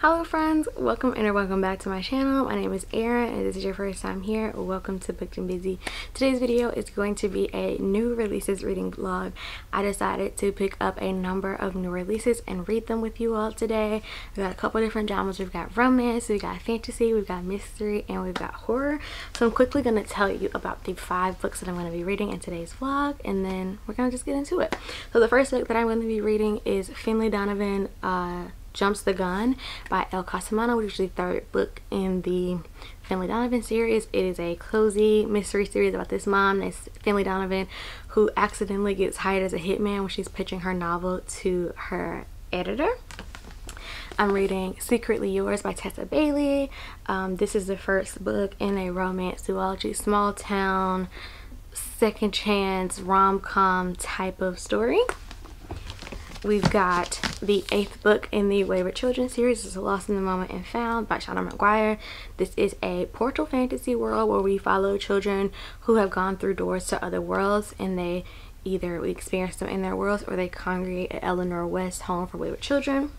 Hello friends, welcome and welcome back to my channel. My name is Erin and this is your first time here. Welcome to Booked and Busy. Today's video is going to be a new releases reading vlog. I decided to pick up a number of new releases and read them with you all today. We've got a couple different genres. We've got romance, we've got fantasy, we've got mystery, and we've got horror. So I'm quickly going to tell you about the five books that I'm going to be reading in today's vlog and then we're going to just get into it. So the first book that I'm going to be reading is Finlay Donovan uh, Jumps the Gun by Elle Cosimano, which is the third book in the Finlay Donovan series. It is a cozy mystery series about this mom, this Finlay Donovan, who accidentally gets hired as a hitman when she's pitching her novel to her editor. I'm reading Secretly Yours by Tessa Bailey. Um, this is the first book in a romance duology, small town, second chance, rom-com type of story. We've got the eighth book in the Wayward Children series. Is Lost in the Moment and Found by Seanan McGuire. This is a portal fantasy world where we follow children who have gone through doors to other worlds and they either we experience them in their worlds or they congregate at Eleanor West Home for Wayward Children.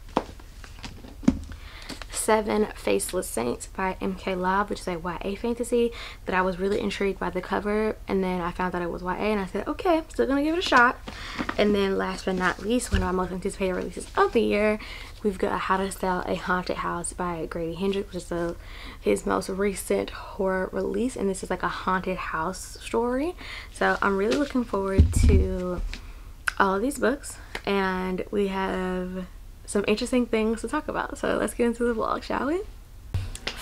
Seven Faceless Saints by MK Lobb, which is a YA fantasy that I was really intrigued by the cover and then I found that it was YA and I said, okay, I'm still gonna give it a shot. And then last but not least, one of my most anticipated releases of the year, we've got How to Sell a Haunted House by Grady Hendrix, which is a, his most recent horror release and this is like a haunted house story. So I'm really looking forward to all of these books and we have some interesting things to talk about. So let's get into the vlog, shall we?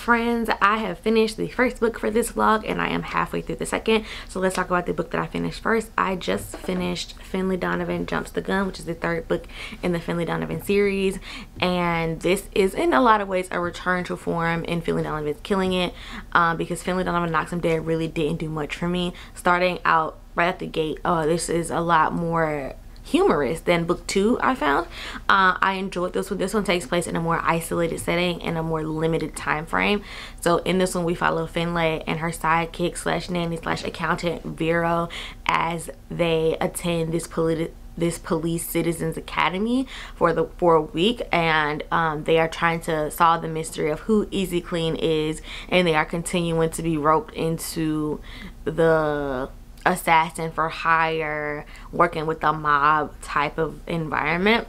friends i have finished the first book for this vlog and i am halfway through the second so let's talk about the book that i finished first i just finished finlay donovan jumps the gun which is the third book in the finlay donovan series and this is in a lot of ways a return to form in finlay donovan's killing it um, because finlay donovan knocks him dead really didn't do much for me starting out right at the gate oh this is a lot more humorous than book two I found. Uh, I enjoyed this one. This one takes place in a more isolated setting and a more limited time frame. So in this one we follow Finlay and her sidekick slash nanny slash accountant Vero as they attend this political this police citizens academy for the for a week and um, they are trying to solve the mystery of who easy clean is and they are continuing to be roped into the assassin for hire working with the mob type of environment.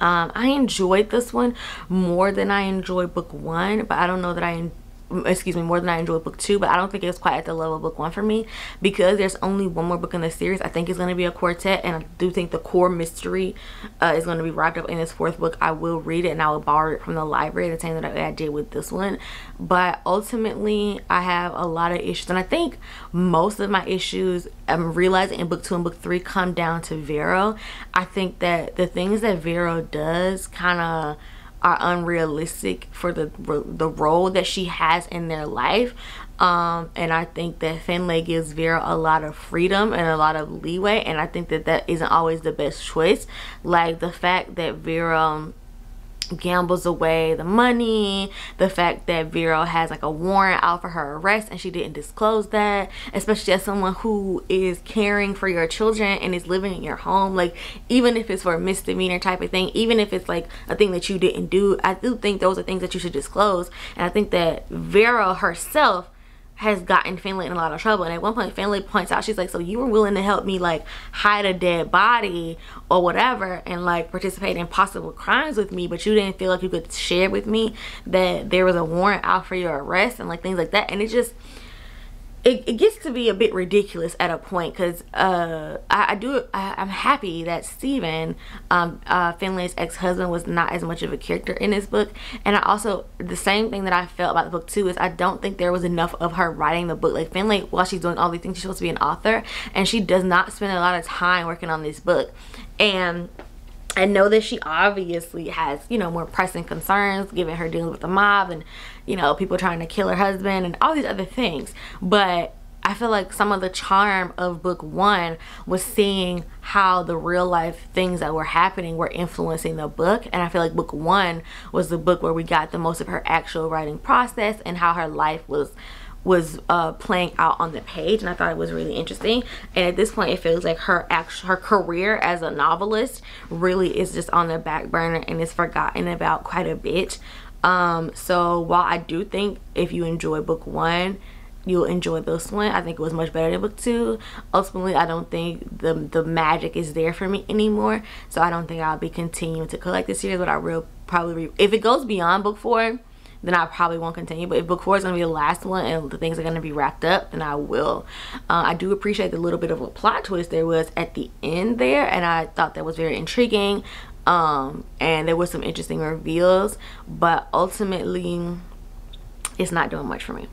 Um, I enjoyed this one more than I enjoyed book one but I don't know that I excuse me more than I enjoyed book two but I don't think it's quite at the level of book one for me. Because there's only one more book in the series I think it's going to be a quartet and I do think the core mystery uh, is going to be wrapped up in this fourth book. I will read it and I will borrow it from the library the same that I did with this one. But ultimately I have a lot of issues and I think most of my issues I'm realizing in book two and book three come down to Vero. I think that the things that Vero does kind of are unrealistic for the the role that she has in their life um, and I think that Finlay gives Vero a lot of freedom and a lot of leeway and I think that that isn't always the best choice. Like the fact that Vero gambles away the money the fact that Vero has like a warrant out for her arrest and she didn't disclose that especially as someone who is caring for your children and is living in your home. Like even if it's for a misdemeanor type of thing even if it's like a thing that you didn't do I do think those are things that you should disclose. And I think that Vero herself has gotten Finlay in a lot of trouble. And at one point, Finlay points out, she's like, so you were willing to help me like hide a dead body or whatever and like participate in possible crimes with me, but you didn't feel like you could share with me that there was a warrant out for your arrest and like things like that. And it just, it, it gets to be a bit ridiculous at a point because uh, I, I, do I, am happy that Stephen um, uh, Finlay's ex-husband was not as much of a character in this book. And I also the same thing that I felt about the book too is I don't think there was enough of her writing the book. Like Finlay while she's doing all these things she's supposed to be an author and she does not spend a lot of time working on this book. And I know that she obviously has, you know, more pressing concerns given her dealing with the mob and, you know, people trying to kill her husband and all these other things. But I feel like some of the charm of book one was seeing how the real life things that were happening were influencing the book. And I feel like book one was the book where we got the most of her actual writing process and how her life was was uh, playing out on the page and I thought it was really interesting and at this point it feels like her actual her career as a novelist really is just on the back burner and is forgotten about quite a bit Um, so while I do think if you enjoy book one, you'll enjoy this one. I think it was much better than book two. Ultimately, I don't think the the magic is there for me anymore. So I don't think I'll be continuing to collect this series, but I will probably if it goes beyond book four, then I probably won't continue. But if book four is going to be the last one and the things are going to be wrapped up, then I will. Uh, I do appreciate the little bit of a plot twist there was at the end there, and I thought that was very intriguing. Um, and there was some interesting reveals, but ultimately, it's not doing much for me.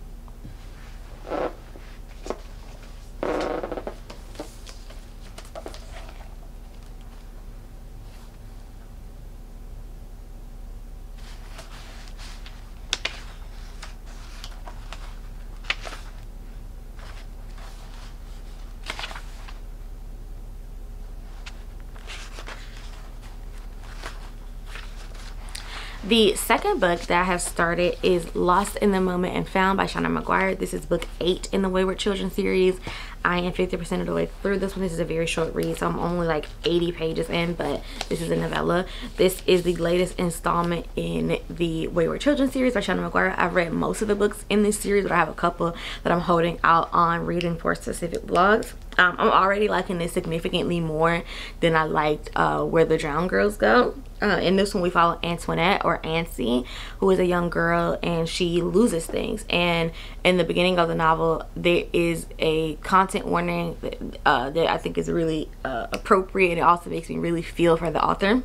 The second book that I have started is Lost in the Moment and Found by Seanan McGuire. This is book eight in the Wayward Children series. I am 50% of the way through this one. This is a very short read, so I'm only like 80 pages in, but this is a novella. This is the latest installment in the Wayward Children series by Seanan McGuire. I've read most of the books in this series, but I have a couple that I'm holding out on reading for specific blogs. Um, I'm already liking this significantly more than I liked uh, Where the Drowned Girls Go. Uh, in this one, we follow Antoinette or Antsy, who is a young girl and she loses things. And in the beginning of the novel, there is a content warning that, uh, that I think is really uh, appropriate. It also makes me really feel for the author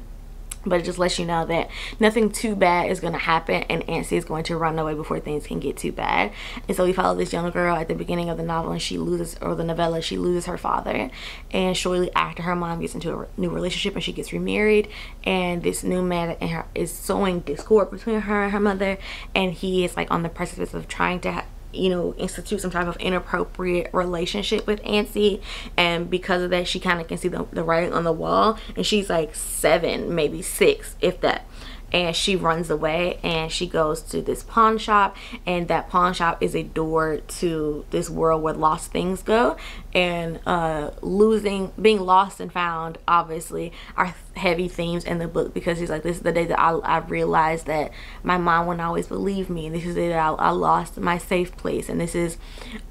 but it just lets you know that nothing too bad is going to happen and Antsy is going to run away before things can get too bad. And so we follow this young girl at the beginning of the novel and she loses or the novella she loses her father. And shortly after her mom gets into a new relationship and she gets remarried. And this new man and her is sowing discord between her and her mother. And he is like on the precipice of trying to you know, institute some type of inappropriate relationship with Antsy. And because of that, she kind of can see the, the writing on the wall. And she's like seven, maybe six, if that and she runs away and she goes to this pawn shop and that pawn shop is a door to this world where lost things go and uh losing being lost and found obviously are heavy themes in the book because he's like this is the day that I, I realized that my mom wouldn't always believe me. And this is the day that I, I lost my safe place. And this is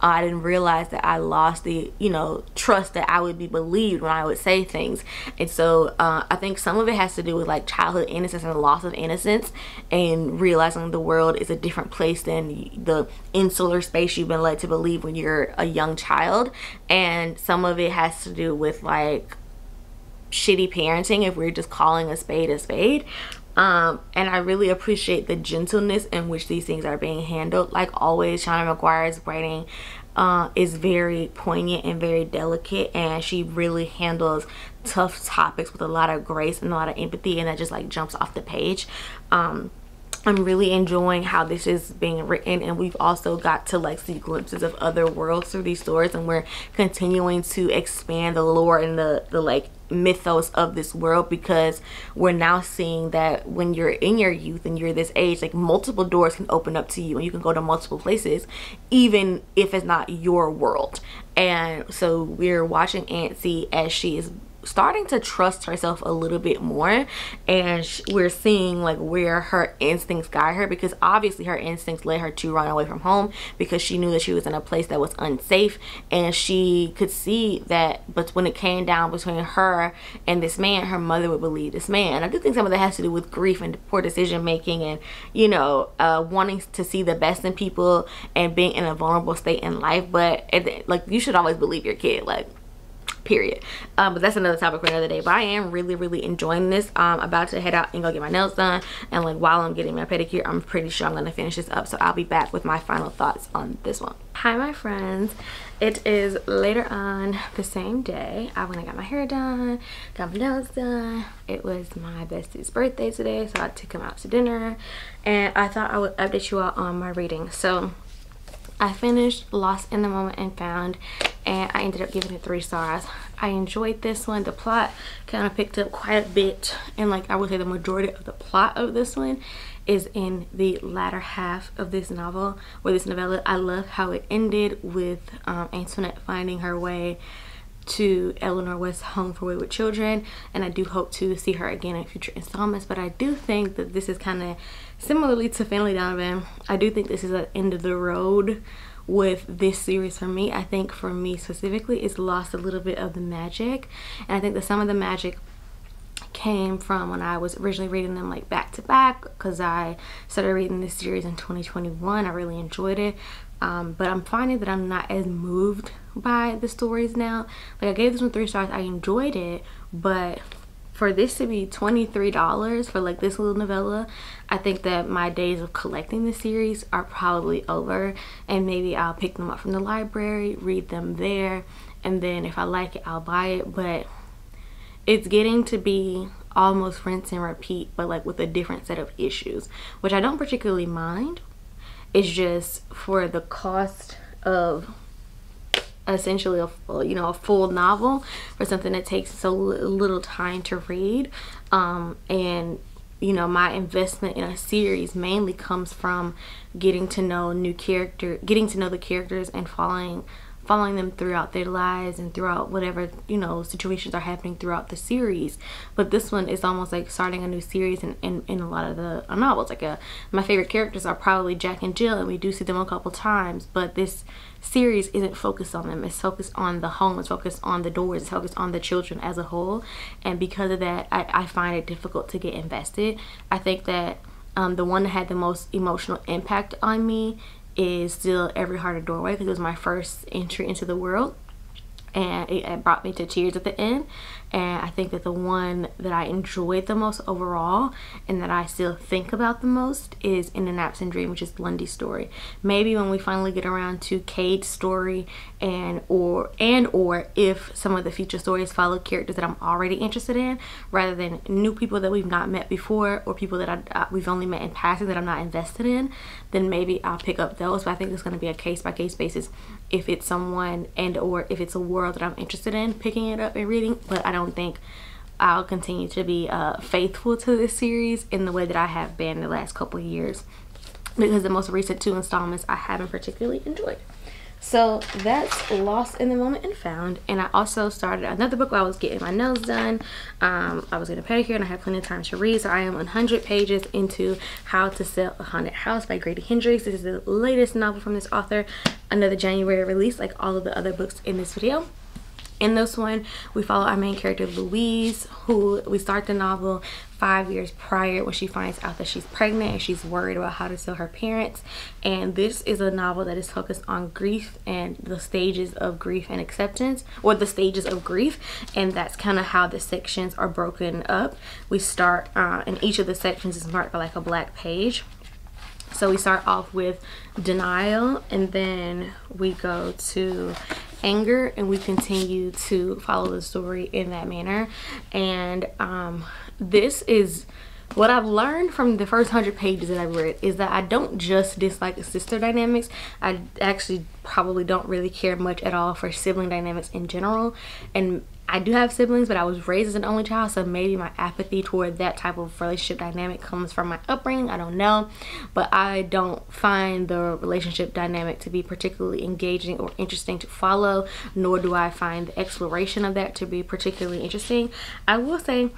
uh, I didn't realize that I lost the you know trust that I would be believed when I would say things. And so uh, I think some of it has to do with like childhood innocence and the loss of innocence and realizing the world is a different place than the insular space you've been led to believe when you're a young child. And some of it has to do with like shitty parenting if we're just calling a spade a spade um, and I really appreciate the gentleness in which these things are being handled. Like always, Seanan McGuire's writing uh, is very poignant and very delicate, and she really handles tough topics with a lot of grace and a lot of empathy, and that just like jumps off the page. Um, I'm really enjoying how this is being written and we've also got to like see glimpses of other worlds through these stories and we're continuing to expand the lore and the, the like mythos of this world because we're now seeing that when you're in your youth and you're this age like multiple doors can open up to you and you can go to multiple places even if it's not your world. And so we're watching Antsy as she is starting to trust herself a little bit more and we're seeing like where her instincts guide her because obviously her instincts led her to run away from home because she knew that she was in a place that was unsafe and she could see that but when it came down between her and this man her mother would believe this man. I do think some of that has to do with grief and poor decision making and you know uh, wanting to see the best in people and being in a vulnerable state in life but like you should always believe your kid like period. Um, but that's another topic for another day. But i am really really enjoying this. I'm about to head out and go get my nails done. And like while i'm getting my pedicure i'm pretty sure i'm gonna finish this up. So i'll be back with my final thoughts on this one. Hi my friends. It is later on the same day. I went and got my hair done got my nails done. It was my bestie's birthday today so i took him out to dinner. And i thought i would update you all on my reading. So I finished Lost in the Moment and Found and I ended up giving it three stars. I enjoyed this one. The plot kind of picked up quite a bit and like I would say the majority of the plot of this one is in the latter half of this novel or this novella. I love how it ended with um, Antoinette finding her way to Eleanor West's Home for Wayward Children and I do hope to see her again in future installments but I do think that this is kind of similarly to Finlay Donovan, I do think this is an end of the road with this series for me. I think for me specifically, it's lost a little bit of the magic. And I think that some of the magic came from when I was originally reading them like back to back because I started reading this series in 2021. I really enjoyed it. Um, but I'm finding that I'm not as moved by the stories now. Like I gave this one three stars. I enjoyed it, but for this to be $23 for like this little novella, I think that my days of collecting the series are probably over and maybe I'll pick them up from the library, read them there, and then if I like it, I'll buy it. But it's getting to be almost rinse and repeat, but like with a different set of issues, which I don't particularly mind. It's just for the cost of essentially a you know a full novel for something that takes so little time to read. Um, and you know my investment in a series mainly comes from getting to know new character getting to know the characters and following following them throughout their lives and throughout whatever you know situations are happening throughout the series. But this one is almost like starting a new series in, in, in a lot of the novels. Like a, uh, my favorite characters are probably jack and jill and we do see them a couple times but this series isn't focused on them. It's focused on the home. It's focused on the doors. It's focused on the children as a whole. And because of that i, I find it difficult to get invested. I think that um, the one that had the most emotional impact on me is still Every Heart a Doorway because it was my first entry into the world. And it, it, brought me to tears at the end and I think that the one that I enjoyed the most overall and that I still think about the most is In an Absent Dream which is Lundy's story. Maybe when we finally get around to Cade's story and or and or if some of the future stories follow characters that I'm already interested in rather than new people that we've not met before or people that I, uh, we've only met in passing that I'm not invested in then maybe I'll pick up those. But I think it's going to be a case by case basis if it's someone and or if it's a world that I'm interested in picking it up and reading but I don't think I'll continue to be uh, faithful to this series in the way that I have been the last couple years because the most recent two installments I haven't particularly enjoyed. So that's Lost in the Moment and Found. And I also started another book while I was getting my nails done. Um, I was getting a pedicure and I had plenty of time to read. So I am 100 pages into How to Sell a Haunted House by Grady Hendrix. This is the latest novel from this author. Another January release like all of the other books in this video in this one. We follow our main character louise who we start the novel five years prior when she finds out that she's pregnant and she's worried about how to tell her parents. And this is a novel that is focused on grief and the stages of grief and acceptance or the stages of grief. And that's kind of how the sections are broken up. We start uh, and each of the sections is marked by like a black page. So we start off with denial and then we go to anger and we continue to follow the story in that manner and um, this is what I've learned from the first 100 pages that I've read is that I don't just dislike sister dynamics. I actually probably don't really care much at all for sibling dynamics in general. And I do have siblings, but I was raised as an only child, so maybe my apathy toward that type of relationship dynamic comes from my upbringing. I don't know, but I don't find the relationship dynamic to be particularly engaging or interesting to follow, nor do I find the exploration of that to be particularly interesting. I will say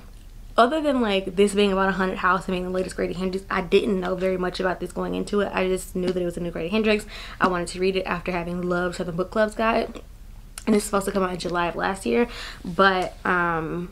other than like this being about a haunted house and being the latest Grady Hendrix, I didn't know very much about this going into it. I just knew that it was a new Grady Hendrix. I wanted to read it after having loved Southern Book Club's guide and it's supposed to come out in July of last year but um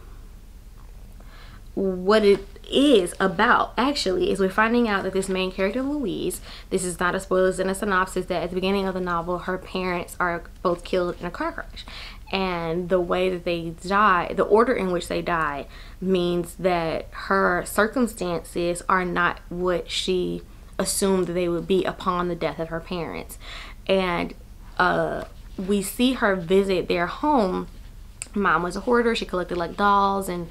what it is about actually is we're finding out that this main character Louise this is not a spoiler it's in a synopsis that at the beginning of the novel her parents are both killed in a car crash. And the way that they die the order in which they die means that her circumstances are not what she assumed they would be upon the death of her parents. And uh we see her visit their home. Mom was a hoarder. She collected like dolls and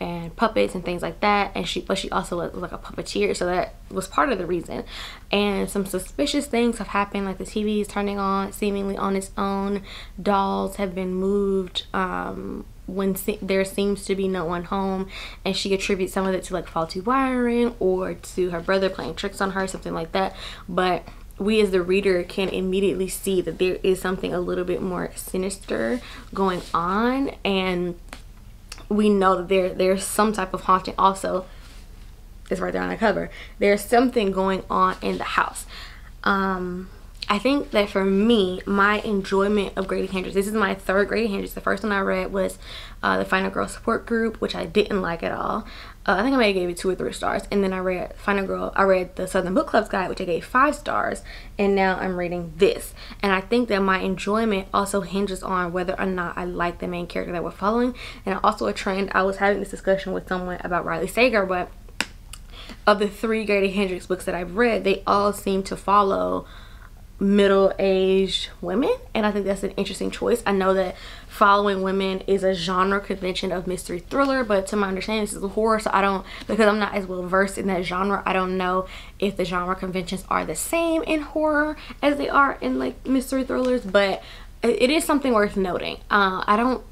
and puppets and things like that. And she but she also was like a puppeteer. So that was part of the reason. And some suspicious things have happened. Like the tv is turning on seemingly on its own. Dolls have been moved um when se there seems to be no one home. And she attributes some of it to like faulty wiring or to her brother playing tricks on her something like that. But we as the reader can immediately see that there is something a little bit more sinister going on and we know that there there's some type of haunting also it's right there on the cover. There's something going on in the house. Um, I think that for me, my enjoyment of Grady Hendrix, this is my third Grady Hendrix. The first one I read was uh, the Final Girl Support Group, which I didn't like at all. Uh, I think I may have gave it two or three stars. And then I read Final Girl, I read the Southern Book Club's Guide, which I gave five stars. And now I'm reading this. And I think that my enjoyment also hinges on whether or not I like the main character that we're following. And also a trend, I was having this discussion with someone about Riley Sager, but of the three Grady Hendrix books that I've read, they all seem to follow middle-aged women and i think that's an interesting choice. I know that following women is a genre convention of mystery thriller but to my understanding this is a horror so i don't because i'm not as well versed in that genre i don't know if the genre conventions are the same in horror as they are in like mystery thrillers but it is something worth noting. Uh, i don't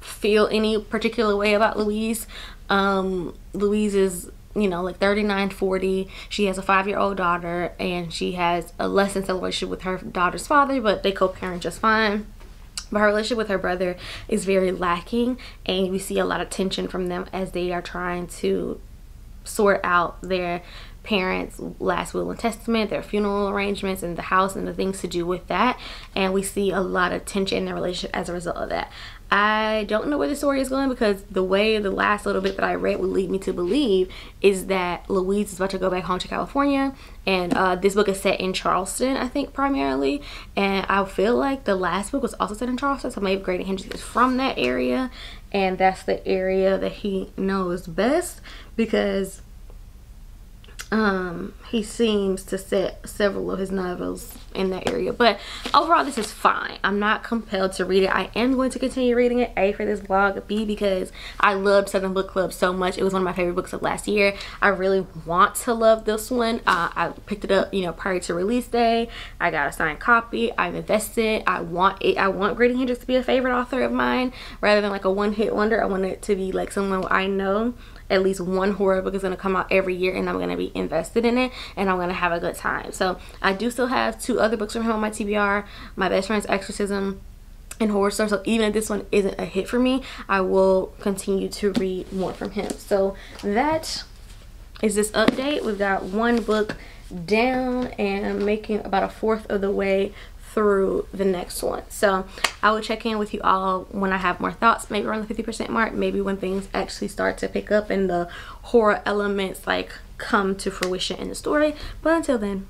feel any particular way about louise. Um, louise is you know like 39 40 she has a five-year-old daughter and she has a less than relationship with her daughter's father but they co-parent just fine. But her relationship with her brother is very lacking and we see a lot of tension from them as they are trying to sort out their parents last will and testament their funeral arrangements and the house and the things to do with that. And we see a lot of tension in their relationship as a result of that I don't know where the story is going because the way the last little bit that I read would lead me to believe is that Louise is about to go back home to California and uh, this book is set in Charleston I think primarily. And I feel like the last book was also set in Charleston so maybe Grady Hendrix is from that area. And that's the area that he knows best because um he seems to set several of his novels in that area but overall this is fine. I'm not compelled to read it. I am going to continue reading it a for this vlog b because i loved southern book club so much. It was one of my favorite books of last year. I really want to love this one. Uh, i picked it up you know prior to release day. I got a signed copy. I'm invested. I want it. I want grady hendrix to be a favorite author of mine rather than like a one-hit wonder. I want it to be like someone i know at least one horror book is going to come out every year and I'm going to be invested in it and I'm going to have a good time. So I do still have two other books from him on my TBR, My Best Friend's Exorcism and Horrorstör so even if this one isn't a hit for me i will continue to read more from him so that is this update we've got one book down and making about a fourth of the way through the next one. So i will check in with you all when i have more thoughts maybe around the 50 percent mark maybe when things actually start to pick up and the horror elements like come to fruition in the story. But until then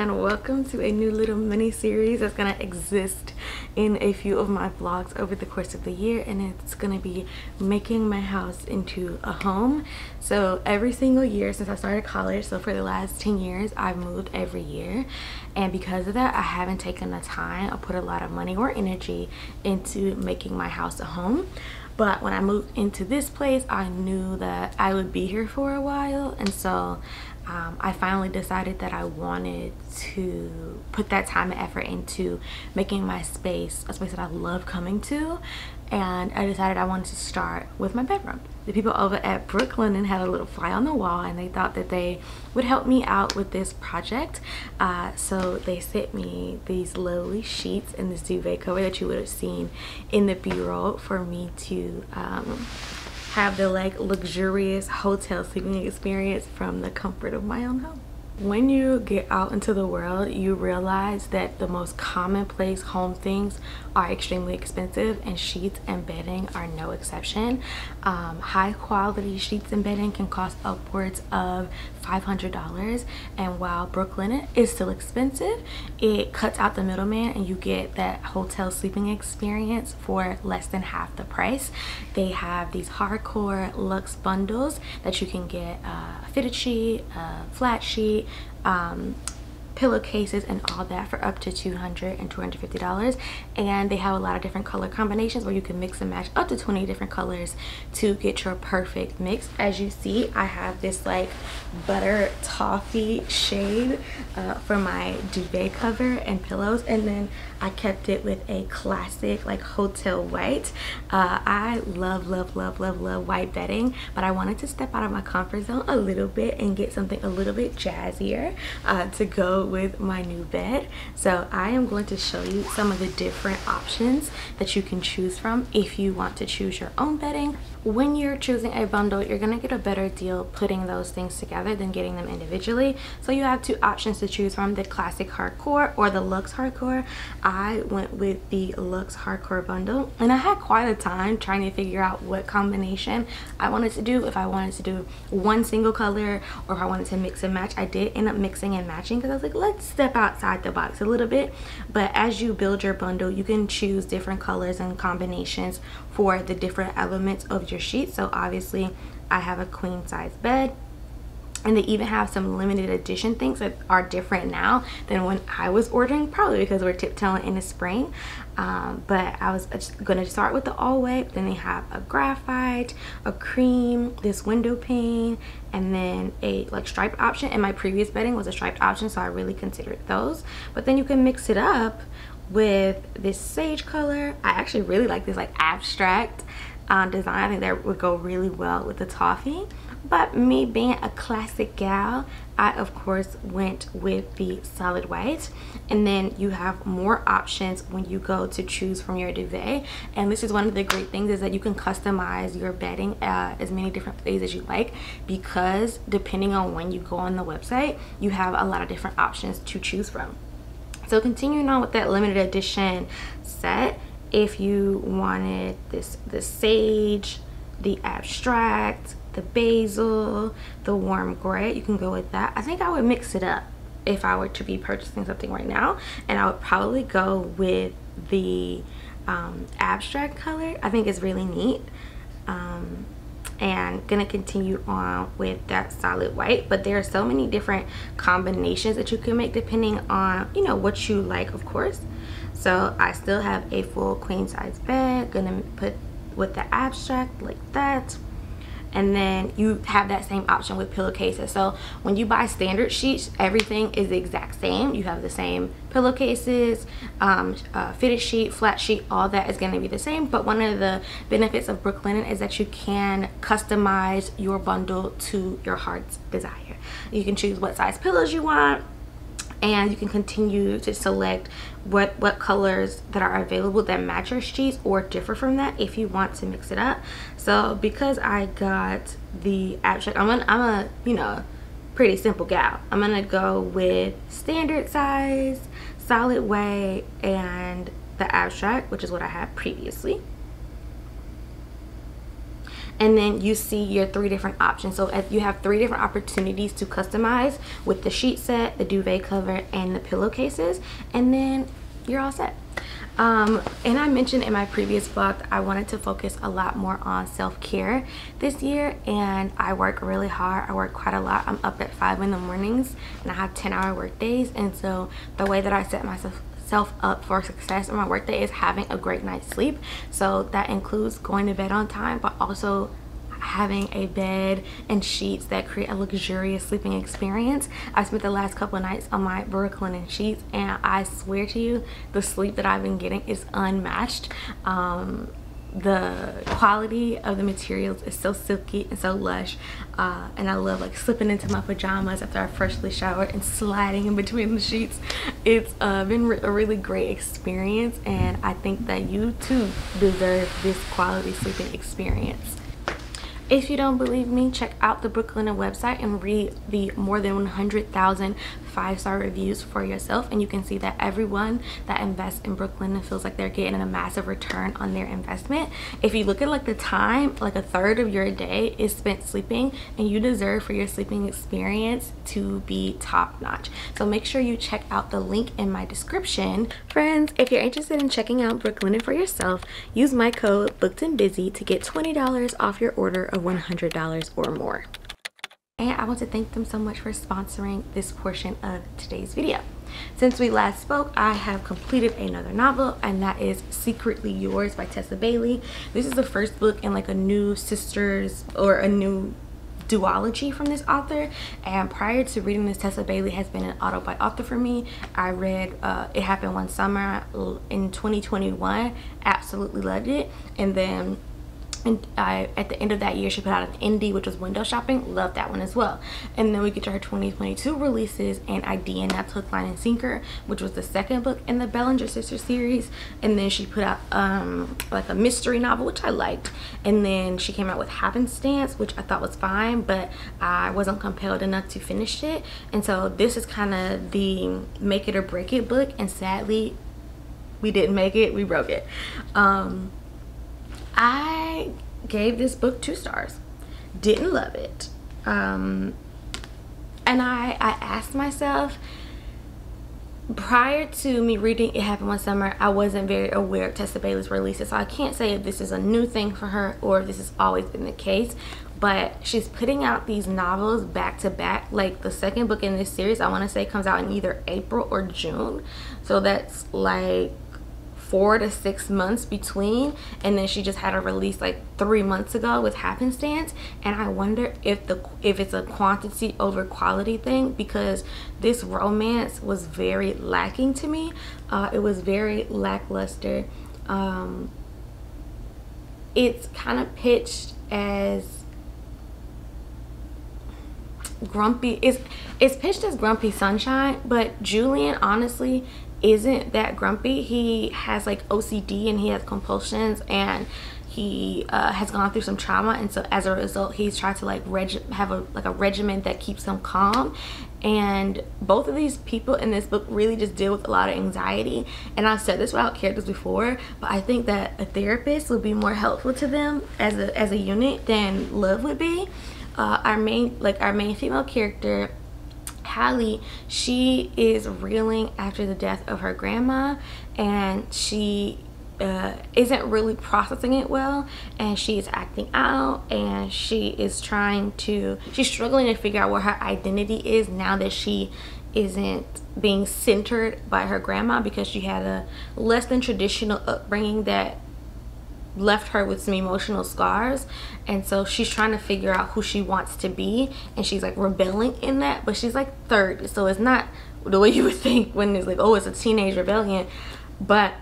and welcome to a new little mini series that's gonna exist in a few of my vlogs over the course of the year and it's gonna be making my house into a home. So every single year since I started college so for the last 10 years I've moved every year. And because of that I haven't taken the time or put a lot of money or energy into making my house a home. But when I moved into this place I knew that I would be here for a while and so um, I finally decided that I wanted to put that time and effort into making my space a space that I love coming to and I decided I wanted to start with my bedroom. The people over at Brooklinen had a little fly on the wall and they thought that they would help me out with this project. Uh, so they sent me these lovely sheets and this duvet cover that you would have seen in the bureau for me to um, have the like luxurious hotel sleeping experience from the comfort of my own home. When you get out into the world you realize that the most commonplace home things are extremely expensive and sheets and bedding are no exception. Um, high quality sheets and bedding can cost upwards of $500 and while Brooklinen is still expensive it cuts out the middleman and you get that hotel sleeping experience for less than half the price. They have these hardcore luxe bundles that you can get a fitted sheet a flat sheet um, pillowcases and all that for up to 200 and 250 dollars. And they have a lot of different color combinations where you can mix and match up to 20 different colors to get your perfect mix. As you see i have this like butter toffee shade uh, for my duvet cover and pillows. And then I kept it with a classic like hotel white. Uh, I love, love, love, love, love white bedding, but I wanted to step out of my comfort zone a little bit and get something a little bit jazzier uh, to go with my new bed. So I am going to show you some of the different options that you can choose from if you want to choose your own bedding when you're choosing a bundle you're gonna get a better deal putting those things together than getting them individually so you have two options to choose from the classic hardcore or the luxe hardcore went with the luxe hardcore bundle and i had quite a time trying to figure out what combination i wanted to do if i wanted to do one single color or if i wanted to mix and match. I did end up mixing and matching because i was like let's step outside the box a little bit. But as you build your bundle you can choose different colors and combinations for the different elements of your sheet. So obviously I have a queen size bed and they even have some limited edition things that are different now than when I was ordering probably because we're tiptoeing in the spring um, but I was gonna start with the all white then they have a graphite a cream this window pane and then a like striped option and my previous bedding was a striped option so I really considered those but then you can mix it up with this sage color I actually really like this like abstract uh, design. I think that would go really well with the toffee. But me being a classic gal, I of course went with the solid white. And then you have more options when you go to choose from your duvet. And this is one of the great things is that you can customize your bedding uh, as many different ways as you like because depending on when you go on the website, you have a lot of different options to choose from. So continuing on with that limited edition set, if you wanted this the sage the abstract the basil the warm gray you can go with that. I think i would mix it up if i were to be purchasing something right now and i would probably go with the um, abstract color. I think it's really neat um, and gonna continue on with that solid white but there are so many different combinations that you can make depending on you know what you like of course. So I still have a full queen size bed gonna put with the abstract like that and then you have that same option with pillowcases. So when you buy standard sheets everything is the exact same. You have the same pillowcases um, uh, fitted sheet flat sheet all that is going to be the same. But one of the benefits of brooklinen is that you can customize your bundle to your heart's desire. You can choose what size pillows you want and you can continue to select what what colors that are available that match your sheets or differ from that if you want to mix it up. So because i got the abstract i'm gonna i'm a you know pretty simple gal. I'm gonna go with standard size solid white and the abstract which is what i had previously and then you see your three different options. So you have three different opportunities to customize with the sheet set the duvet cover and the pillowcases and then you're all set. Um, and I mentioned in my previous vlog I wanted to focus a lot more on self-care this year and I work really hard. I work quite a lot. I'm up at 5 in the mornings and I have 10 hour work days. And so the way that I set myself myself up for success in my workday is having a great night's sleep. So that includes going to bed on time but also having a bed and sheets that create a luxurious sleeping experience. I spent the last couple of nights on my brooklinen sheets and i swear to you the sleep that i've been getting is unmatched. Um, the quality of the materials is so silky and so lush uh, and I love like slipping into my pajamas after I freshly showered and sliding in between the sheets. It's uh, been re a really great experience and I think that you too deserve this quality sleeping experience. If you don't believe me, check out the Brooklinen website and read the more than 100,000 five-star reviews for yourself and you can see that everyone that invests in Brooklinen feels like they're getting a massive return on their investment. If you look at like the time, like a third of your day is spent sleeping and you deserve for your sleeping experience to be top notch. So make sure you check out the link in my description. Friends, if you're interested in checking out Brooklinen for yourself, use my code BookedAndBusy to get $20 off your order of $100 or more. And I want to thank them so much for sponsoring this portion of today's video. Since we last spoke, I have completed another novel, and that is Secretly Yours by Tessa Bailey. This is the first book in like a new sisters or a new duology from this author and prior to reading this Tessa Bailey has been an auto by author for me I read uh, It Happened One Summer in 2021 absolutely loved it and then and I, at the end of that year she put out an indie which was window shopping. Love that one as well. And then we get to her 2022 releases and ID and that's hook line and sinker which was the second book in the Bellinger Sisters series. And then she put out um like a mystery novel which I liked. And then she came out with Happenstance which I thought was fine but I wasn't compelled enough to finish it. And so this is kind of the make it or break it book. And sadly we didn't make it we broke it. Um I gave this book two stars. Didn't love it. Um, and I, I asked myself, prior to me reading It Happened One Summer, I wasn't very aware of Tessa Bailey's releases. So I can't say if this is a new thing for her or if this has always been the case. But she's putting out these novels back to back. Like the second book in this series, I want to say comes out in either April or June. So that's like four to six months between and then she just had a release like three months ago with happenstance. And i wonder if the if it's a quantity over quality thing because this romance was very lacking to me. Uh, it was very lackluster. Um, it's kind of pitched as grumpy. It's it's pitched as grumpy sunshine but julian honestly isn't that grumpy. He has like ocd and he has compulsions and he uh, has gone through some trauma. And so as a result he's tried to like have a like a regimen that keeps him calm. And both of these people in this book really just deal with a lot of anxiety. And i've said this about characters before but i think that a therapist would be more helpful to them as a as a unit than love would be. Uh, our main like our main female character Hallie, she is reeling after the death of her grandma and she uh, isn't really processing it well and she is acting out and she is trying to she's struggling to figure out what her identity is now that she isn't being centered by her grandma because she had a less than traditional upbringing that left her with some emotional scars. And so she's trying to figure out who she wants to be. And she's like rebelling in that. But she's like third. So it's not the way you would think when it's like oh it's a teenage rebellion. But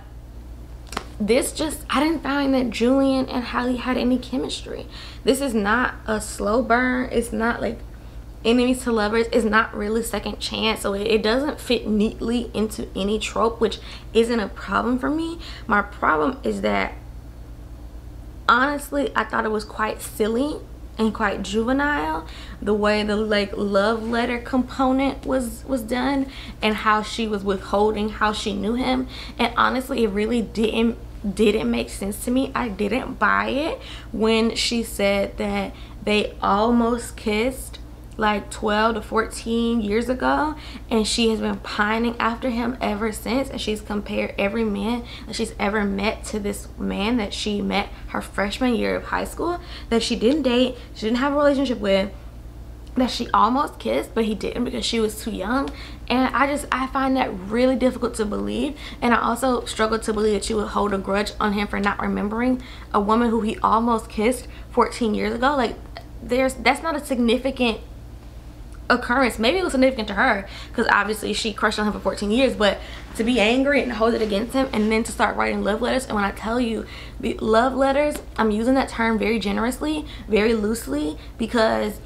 this just i didn't find that julian and hallie had any chemistry. This is not a slow burn. It's not like enemies to lovers. It's not really second chance. So it doesn't fit neatly into any trope which isn't a problem for me. My problem is that honestly i thought it was quite silly and quite juvenile the way the like love letter component was was done and how she was withholding how she knew him and honestly it really didn't didn't make sense to me. I didn't buy it when she said that they almost kissed like 12 to 14 years ago and she has been pining after him ever since and she's compared every man that she's ever met to this man that she met her freshman year of high school that she didn't date she didn't have a relationship with that she almost kissed but he didn't because she was too young. And i just i find that really difficult to believe and i also struggle to believe that she would hold a grudge on him for not remembering a woman who he almost kissed 14 years ago. Like there's that's not a significant occurrence maybe it was significant to her because obviously she crushed on him for 14 years but to be angry and hold it against him and then to start writing love letters and when i tell you the love letters i'm using that term very generously very loosely because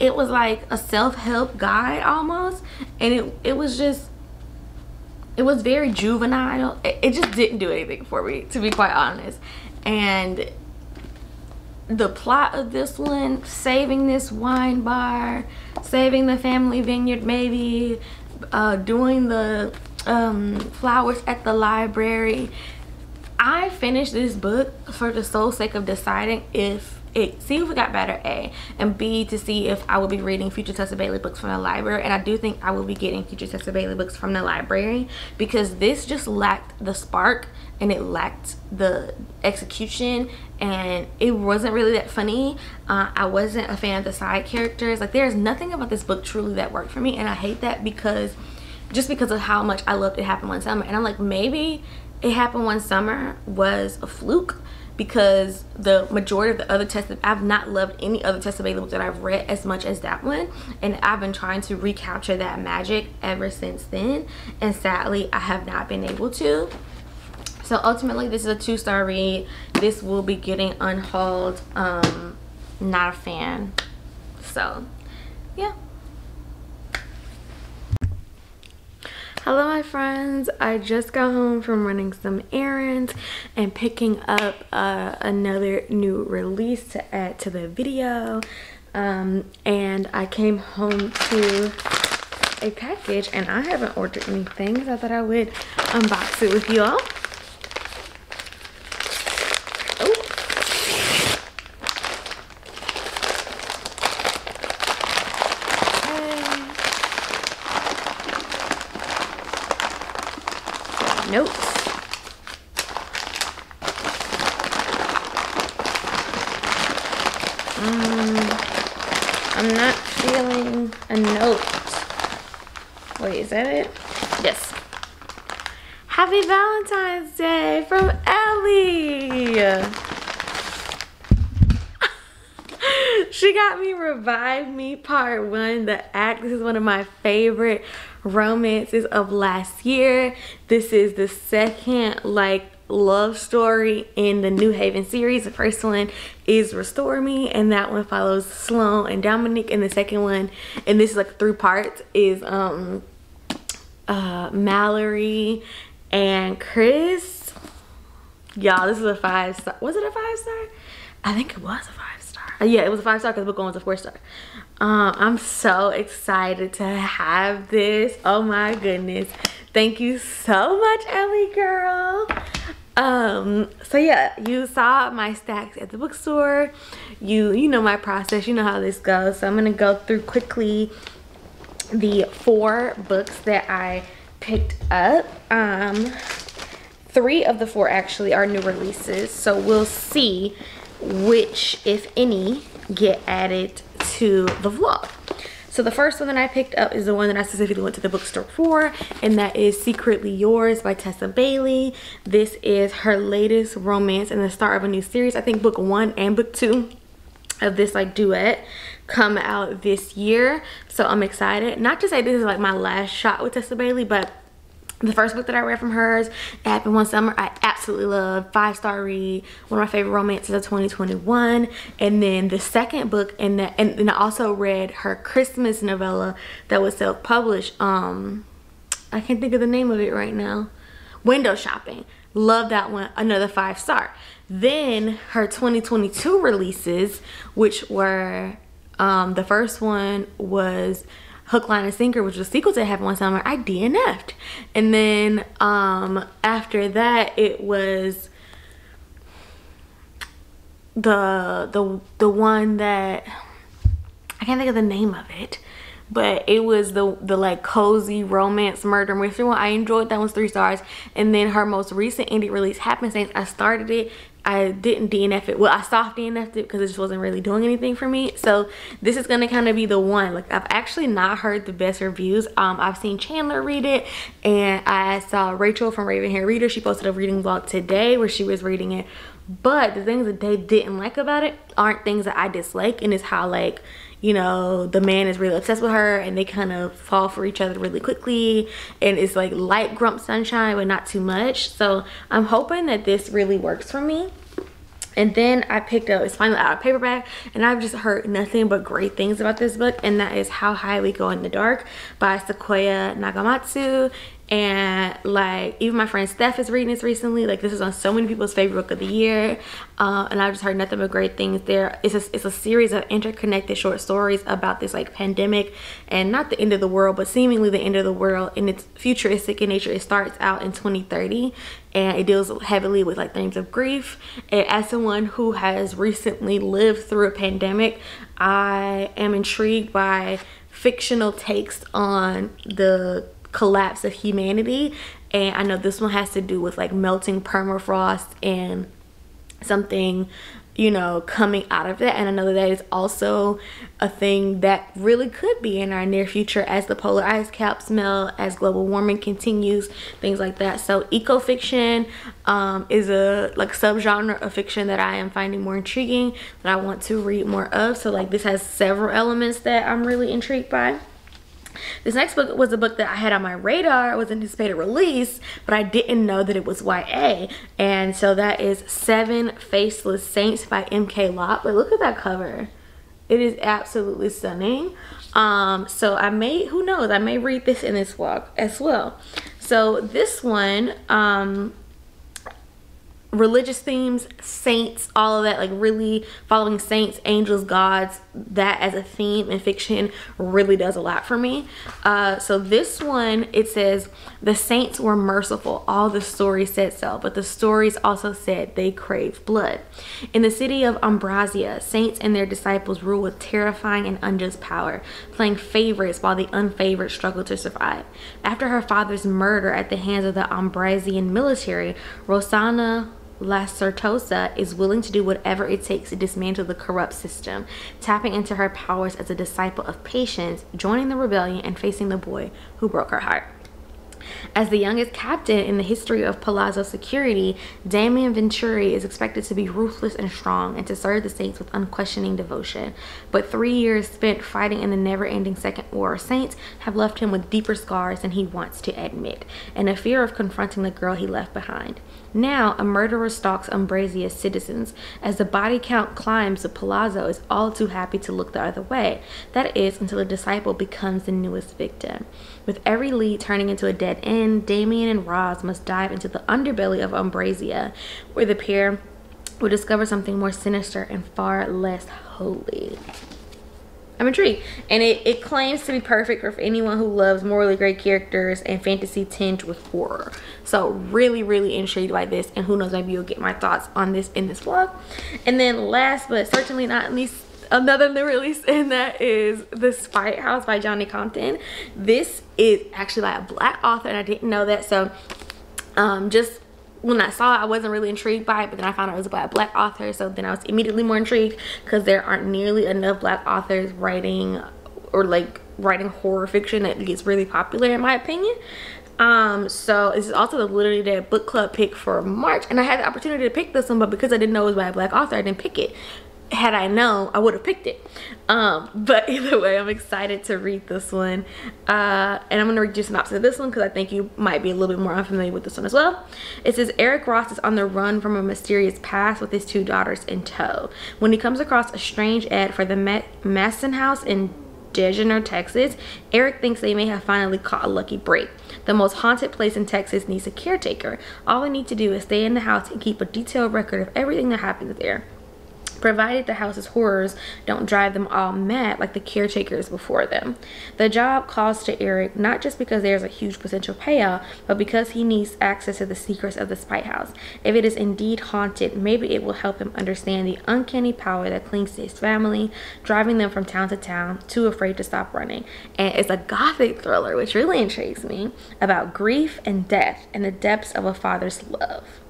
it was like a self-help guide almost and it it was just it was very juvenile. It, it just didn't do anything for me to be quite honest. And the plot of this one saving this wine bar saving the family vineyard maybe uh, doing the um, flowers at the library. I finished this book for the sole sake of deciding if it see if it got better a and b to see if i will be reading future tessa bailey books from the library. And i do think i will be getting future tessa bailey books from the library because this just lacked the spark and it lacked the execution and it wasn't really that funny. Uh, i wasn't a fan of the side characters. Like there's nothing about this book truly that worked for me and i hate that because just because of how much i loved it happened one summer. And i'm like maybe it happened one summer was a fluke because the majority of the other tests I've not loved any other Tessa Bailey that I've read as much as that one. And I've been trying to recapture that magic ever since then. And sadly I have not been able to so ultimately this is a two-star read. This will be getting unhauled. Um not a fan. So yeah. Hello my friends. I just got home from running some errands and picking up uh, another new release to add to the video. Um, and i came home to a package and i haven't ordered anything so i thought i would unbox it with y'all I'm not feeling a note. Wait, is that it? Yes. Happy Valentine's Day from Ellie. she got me Revive Me Part 1, the act. This is one of my favorite romances of last year. This is the second like love story in the New Haven series. The first one is Restore Me and that one follows Sloan and Dominic and the second one and this is like three parts is um uh Mallory and Chris. Y'all this is a five star. Was it a five star? I think it was a five star. Uh, yeah it was a five star because the book one was a four star. Uh, I'm so excited to have this. Oh my goodness. Thank you so much, Ellie girl um so yeah you saw my stacks at the bookstore you you know my process you know how this goes so i'm gonna go through quickly the four books that i picked up um three of the four actually are new releases so we'll see which if any get added to the vlog so the first one that I picked up is the one that I specifically went to the bookstore for, and that is Secretly Yours by Tessa Bailey. This is her latest romance and the start of a new series. I think book one and book two of this like duet come out this year. So I'm excited. Not to say this is like my last shot with Tessa Bailey, but the first book that I read from hers, It Happened One Summer, I absolutely love. Five star read, one of my favorite romances of 2021. And then the second book, and that, and then I also read her Christmas novella that was self-published. Um, I can't think of the name of it right now. Window Shopping. Love that one. Another five star. Then her 2022 releases, which were um, the first one was Hook, Line, and Sinker, which was a sequel to Happened One Summer, I DNF'd. And then um, after that, it was the the the one that I can't think of the name of it but it was the the like cozy romance murder mystery one. I enjoyed that one's three stars. And then her most recent indie release happenstance i started it I didn't DNF it. Well, I soft DNF'd it because it just wasn't really doing anything for me. So this is gonna kind of be the one. Like I've actually not heard the best reviews. Um, I've seen Chandler read it and I saw Rachel from Raven Hair Reader. She posted a reading vlog today where she was reading it. But the things that they didn't like about it aren't things that I dislike and it's how like you know the man is really obsessed with her and they kind of fall for each other really quickly. And it's like light grump sunshine but not too much. So i'm hoping that this really works for me. And then I picked up, it's finally out of paperback, and I've just heard nothing but great things about this book, and that is How High We Go in the Dark by Sequoia Nagamatsu and like even my friend Steph is reading this recently. Like this is on so many people's favorite book of the year. Uh, and I've just heard nothing but great things there. It's a, it's a series of interconnected short stories about this like pandemic and not the end of the world but seemingly the end of the world and it's futuristic in nature. It starts out in 2030 and it deals heavily with like themes of grief. And as someone who has recently lived through a pandemic I am intrigued by fictional takes on the collapse of humanity. And I know this one has to do with like melting permafrost and something you know coming out of that. And I know that is also a thing that really could be in our near future as the polar ice caps melt as global warming continues things like that. So eco-fiction um, is a like subgenre of fiction that I am finding more intriguing that I want to read more of. So like this has several elements that I'm really intrigued by this next book was a book that I had on my radar. It was anticipated release, but I didn't know that it was YA. And so that is Seven Faceless Saints by MK Lobb. But look at that cover. It is absolutely stunning. Um, so I may, who knows, I may read this in this vlog as well. So this one, um, religious themes, saints, all of that, like really following saints, angels, gods, that as a theme in fiction really does a lot for me. Uh, so this one, it says, the saints were merciful. All the stories said so, but the stories also said they crave blood. In the city of Ombrazia, saints and their disciples rule with terrifying and unjust power, playing favorites while the unfavored struggle to survive. After her father's murder at the hands of the Ombrazian military, Rossana Lacertosa is willing to do whatever it takes to dismantle the corrupt system, tapping into her powers as a disciple of patience, joining the rebellion, and facing the boy who broke her heart. As the youngest captain in the history of Palazzo Security, Damian Venturi is expected to be ruthless and strong and to serve the Saints with unquestioning devotion. But three years spent fighting in the never-ending Second War of Saints have left him with deeper scars than he wants to admit, and a fear of confronting the girl he left behind. Now, a murderer stalks Ombrazia's citizens. As the body count climbs, the palazzo is all too happy to look the other way. That is, until a disciple becomes the newest victim. With every lead turning into a dead end, Damian and Roz must dive into the underbelly of Ombrazia, where the pair will discover something more sinister and far less holy. I'm intrigued. And it, it claims to be perfect for anyone who loves morally great characters and fantasy tinged with horror. So really, really intrigued by this. And who knows, maybe you'll get my thoughts on this in this vlog. And then last but certainly not least, another new release and that is The Spite House by Johnny Compton. This is actually by a black author and I didn't know that. So um, just when I saw it, I wasn't really intrigued by it, but then I found out it was by a black author. So then I was immediately more intrigued because there aren't nearly enough black authors writing or like writing horror fiction that gets really popular in my opinion. Um, so this is also the literally their book club pick for March. And I had the opportunity to pick this one, but because I didn't know it was by a black author, I didn't pick it had I known, I would have picked it. Um, but either way, I'm excited to read this one. Uh, and I'm going to read you a synopsis of this one because I think you might be a little bit more unfamiliar with this one as well. It says, Eric Ross is on the run from a mysterious past with his two daughters in tow. When he comes across a strange ad for the Masson House in Degener, Texas, Eric thinks they may have finally caught a lucky break. The most haunted place in Texas needs a caretaker. All they need to do is stay in the house and keep a detailed record of everything that happens there. Provided the house's horrors don't drive them all mad like the caretakers before them. The job calls to Eric not just because there's a huge potential payout, but because he needs access to the secrets of the Spite House. If it is indeed haunted, maybe it will help him understand the uncanny power that clings to his family, driving them from town to town, too afraid to stop running. And it's a gothic thriller, which really intrigues me, about grief and death and the depths of a father's love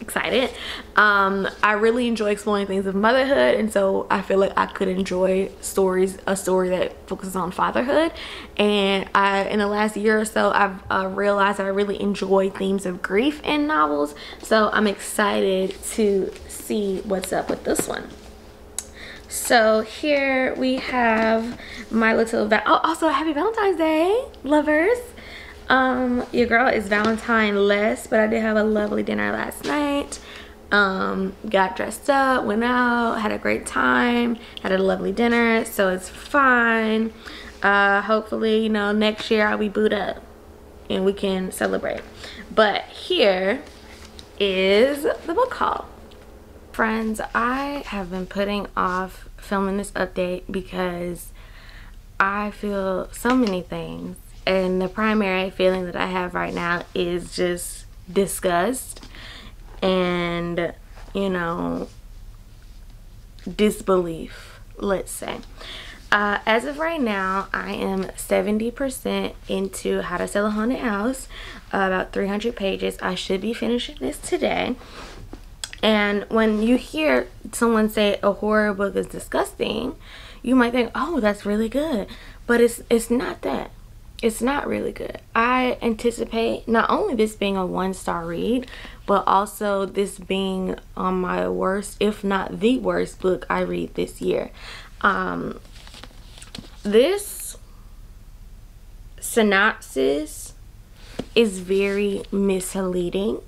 excited. Um, I really enjoy exploring things of motherhood and so I feel like I could enjoy stories, a story that focuses on fatherhood. And I, in the last year or so, I've uh, realized that I really enjoy themes of grief in novels. So I'm excited to see what's up with this one. So here we have my little, oh, also happy Valentine's Day, lovers. Um, your girl is Valentine less, but I did have a lovely dinner last night. Um, got dressed up, went out, had a great time, had a lovely dinner, so it's fine. Uh, hopefully, you know, next year I'll be booed up and we can celebrate. But here is the book haul. Friends, I have been putting off filming this update because I feel so many things and the primary feeling that I have right now is just disgust and you know disbelief let's say. Uh, as of right now I am 70% into how to sell a haunted house uh, about 300 pages. I should be finishing this today. And when you hear someone say a horror book is disgusting you might think oh that's really good. But it's it's not that it's not really good. I anticipate not only this being a one star read, but also this being on my worst, if not the worst book I read this year. Um, this synopsis is very misleading.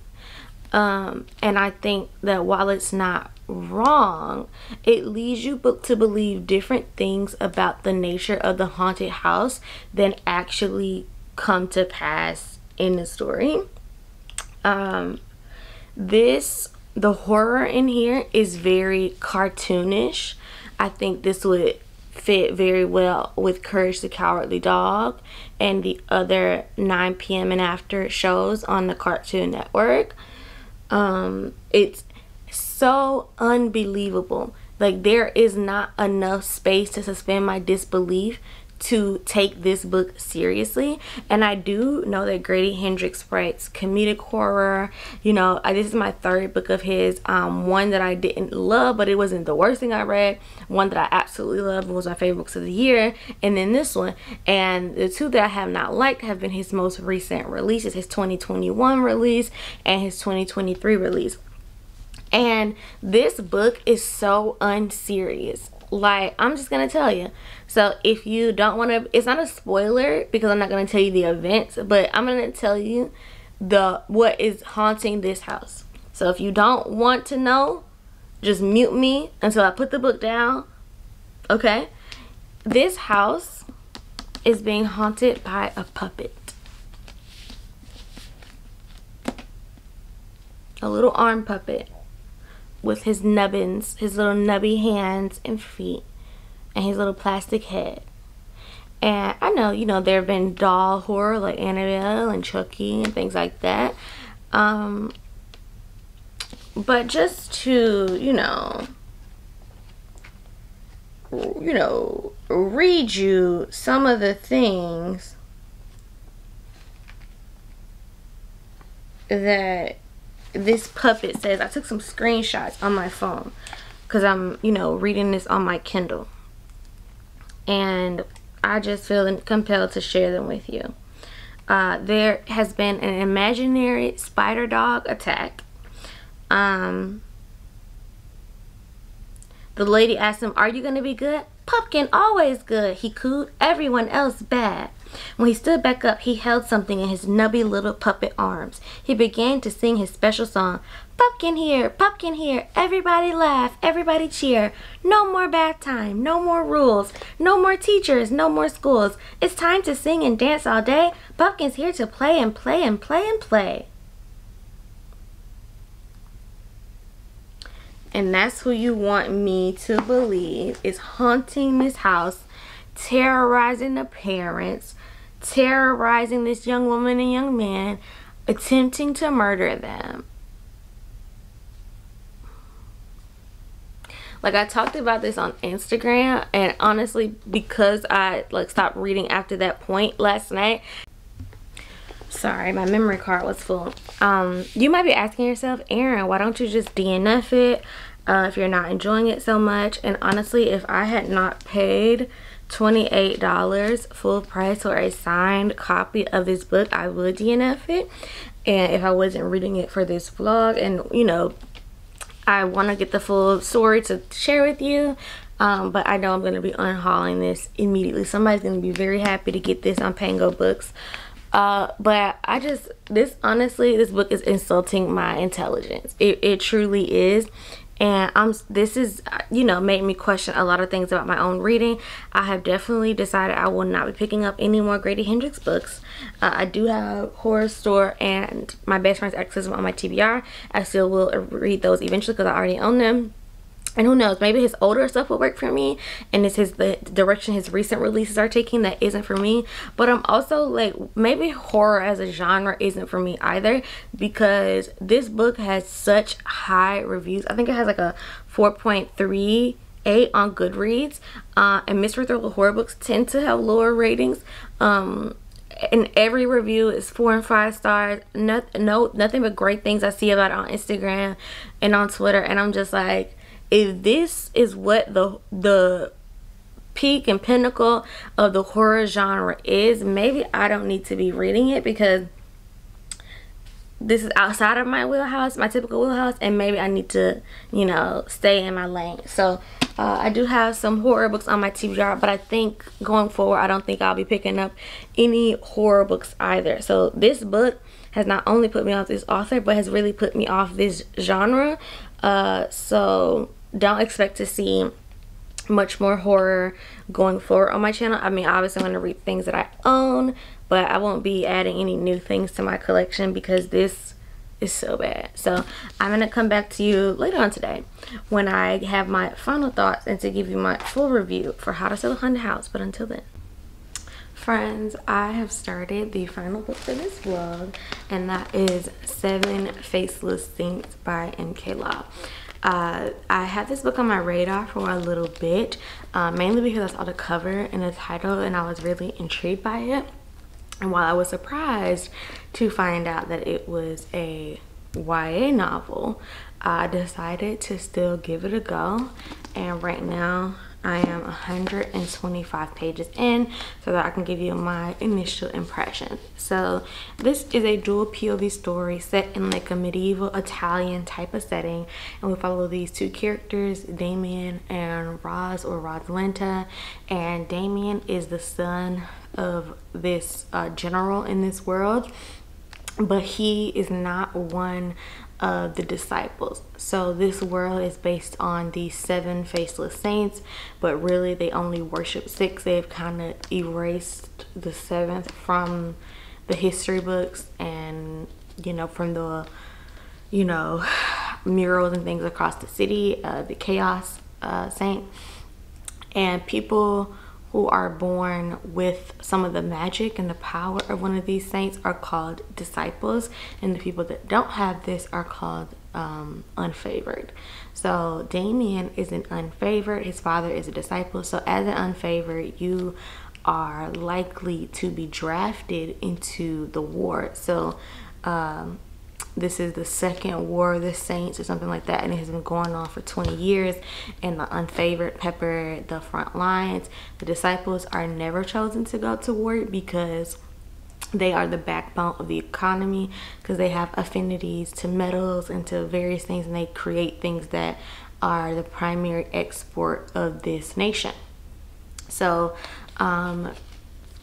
Um, and I think that while it's not wrong, it leads you to believe different things about the nature of the haunted house than actually come to pass in the story. Um, this, the horror in here is very cartoonish. I think this would fit very well with Courage the Cowardly Dog and the other 9 p.m. and after shows on the Cartoon Network. Um, it's so unbelievable. Like there is not enough space to suspend my disbelief to take this book seriously. And I do know that Grady Hendrix writes comedic horror. You know I, this is my third book of his. Um, one that I didn't love but it wasn't the worst thing I read. One that I absolutely loved was my favorite books of the year and then this one. And the two that I have not liked have been his most recent releases his 2021 release and his 2023 release and this book is so unserious. Like, I'm just going to tell you. So, if you don't want to, it's not a spoiler because I'm not going to tell you the events, but I'm going to tell you the what is haunting this house. So, if you don't want to know, just mute me until I put the book down. Okay? This house is being haunted by a puppet. A little arm puppet with his nubbins, his little nubby hands and feet, and his little plastic head. And I know, you know, there have been doll horror like Annabelle and Chucky and things like that. Um, but just to, you know, you know, read you some of the things that this puppet says I took some screenshots on my phone because I'm you know reading this on my Kindle. And I just feel compelled to share them with you. Uh, there has been an imaginary spider dog attack. Um, the lady asked him are you gonna be good? Pumpkin always good. He cooed everyone else bad when he stood back up, he held something in his nubby little puppet arms. He began to sing his special song. Pumpkin here, pumpkin here, everybody laugh, everybody cheer. No more bath time, no more rules, no more teachers, no more schools. It's time to sing and dance all day. Pumpkin's here to play and play and play and play. and that's who you want me to believe is haunting this house, terrorizing the parents, terrorizing this young woman and young man, attempting to murder them. like i talked about this on instagram and honestly because i like stopped reading after that point last night. Sorry my memory card was full. Um you might be asking yourself aaron why don't you just dnf it uh, if you're not enjoying it so much? And honestly if i had not paid $28 full price for a signed copy of this book i would dnf it and if i wasn't reading it for this vlog and you know I want to get the full story to share with you. Um, but I know I'm going to be unhauling this immediately. Somebody's going to be very happy to get this on Pango Books. Uh, but I just, this honestly, this book is insulting my intelligence. It, it truly is and I'm this is you know made me question a lot of things about my own reading. I have definitely decided I will not be picking up any more Grady Hendrix books. Uh, I do have Horrorstör and My Best Friend's Exorcism on my TBR I still will read those eventually because I already own them and who knows maybe his older stuff will work for me and it's his the direction his recent releases are taking that isn't for me. But i'm also like maybe horror as a genre isn't for me either because this book has such high reviews. I think it has like a 4.3 8 on Goodreads uh, and mystery thriller horror books tend to have lower ratings. Um, and every review is four and five stars. No, no nothing but great things I see about on Instagram and on Twitter and I'm just like if this is what the the peak and pinnacle of the horror genre is maybe i don't need to be reading it because this is outside of my wheelhouse my typical wheelhouse and maybe i need to you know stay in my lane. So uh, i do have some horror books on my tbr but i think going forward i don't think i'll be picking up any horror books either. So this book has not only put me off this author but has really put me off this genre. Uh, so don't expect to see much more horror going forward on my channel. I mean, obviously I'm going to read things that I own, but I won't be adding any new things to my collection because this is so bad. So I'm going to come back to you later on today when I have my final thoughts and to give you my full review for How to Sell a Haunted House. But until then. Friends, I have started the final book for this vlog, and that is Seven Faceless Saints by M.K. Lobb. Uh, I had this book on my radar for a little bit, uh, mainly because I saw the cover and the title and I was really intrigued by it. And while I was surprised to find out that it was a YA novel, I decided to still give it a go. And right now, I am 125 pages in so that I can give you my initial impression. So this is a dual POV story set in like a medieval Italian type of setting and we follow these two characters Damian and Roz or Rosalenta and Damian is the son of this uh, general in this world but he is not one of the disciples. So this world is based on the seven faceless saints, but really they only worship six. They've kind of erased the seventh from the history books and, you know, from the, you know, murals and things across the city, uh, the chaos uh, saint. And people who are born with some of the magic and the power of one of these saints are called disciples and the people that don't have this are called um, unfavored. So damian is an unfavored his father is a disciple so as an unfavored you are likely to be drafted into the war so um, this is the second war of the saints or something like that and it has been going on for 20 years and the unfavored pepper the front lines the disciples are never chosen to go to war because they are the backbone of the economy because they have affinities to metals and to various things and they create things that are the primary export of this nation. So um,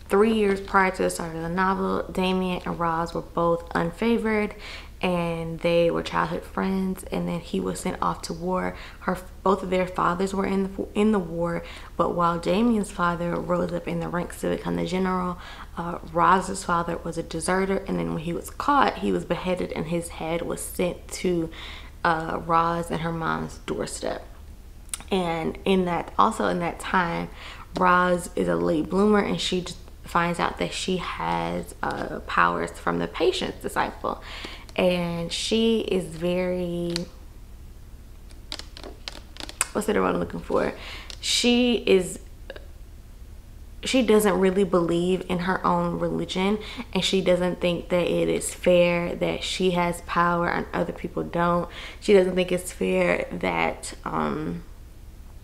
three years prior to the start of the novel damian and roz were both unfavored and they were childhood friends and then he was sent off to war her both of their fathers were in the in the war but while Damian's father rose up in the ranks to become the general uh, Roz's father was a deserter and then when he was caught he was beheaded and his head was sent to uh, Roz and her mom's doorstep. And in that, also in that time, Roz is a late bloomer and she finds out that she has uh, powers from the patience disciple. And she is very, what's the word I'm looking for? She is she doesn't really believe in her own religion and she doesn't think that it is fair that she has power and other people don't she doesn't think it's fair that um